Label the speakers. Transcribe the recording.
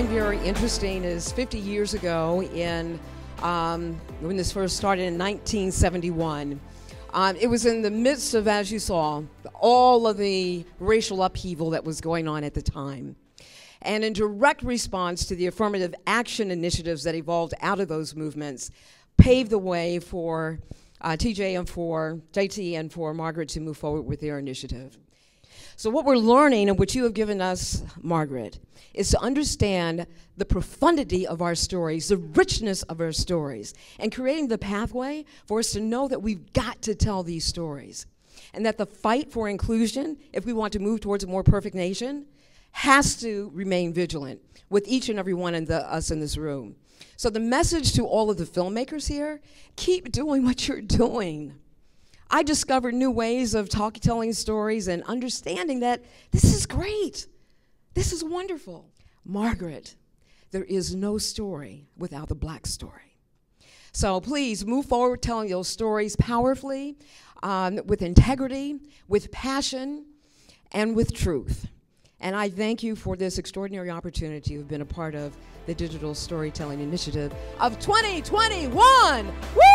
Speaker 1: find very interesting is 50 years ago, in um, when this first started in 1971, um, it was in the midst of, as you saw, all of the racial upheaval that was going on at the time. And in direct response to the affirmative action initiatives that evolved out of those movements, paved the way for uh, TJ and for JT and for Margaret to move forward with their initiative. So, what we're learning, and what you have given us, Margaret, is to understand the profundity of our stories, the richness of our stories, and creating the pathway for us to know that we've got to tell these stories. And that the fight for inclusion, if we want to move towards a more perfect nation, has to remain vigilant with each and every one of us in this room. So, the message to all of the filmmakers here keep doing what you're doing. I discovered new ways of telling stories and understanding that this is great. This is wonderful. Margaret, there is no story without the black story. So please move forward telling your stories powerfully, um, with integrity, with passion, and with truth. And I thank you for this extraordinary opportunity. You've been a part of the Digital Storytelling Initiative of 2021. Woo woo!